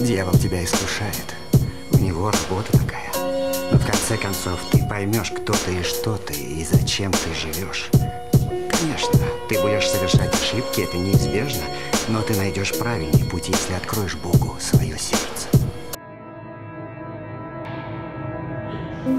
Дьявол тебя искушает. У него работа такая. Но в конце концов ты поймешь, кто ты и что ты, и зачем ты живешь. Конечно, ты будешь совершать ошибки, это неизбежно, но ты найдешь правильный путь, если откроешь Богу свое сердце. Ты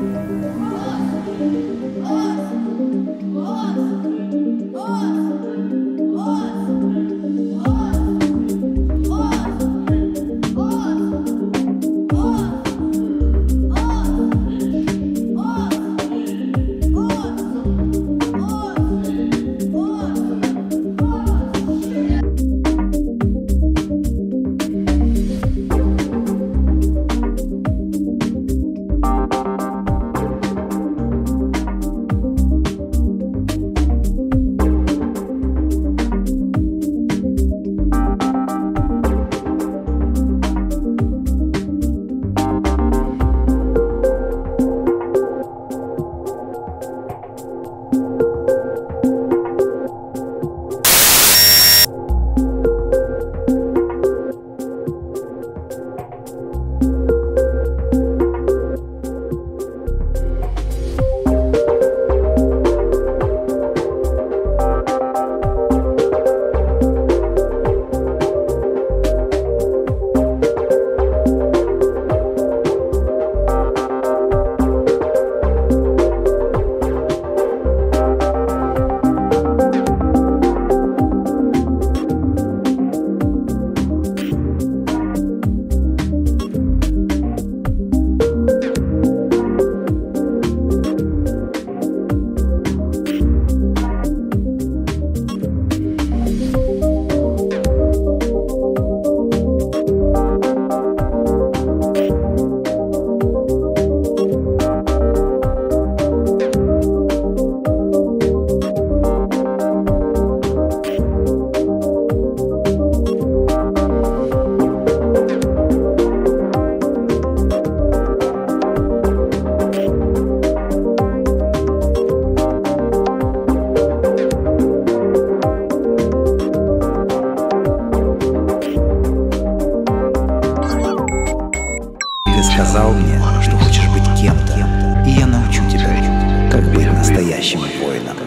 сказал мне, что хочешь быть кем-то, и я научу тебя, как быть настоящим воином.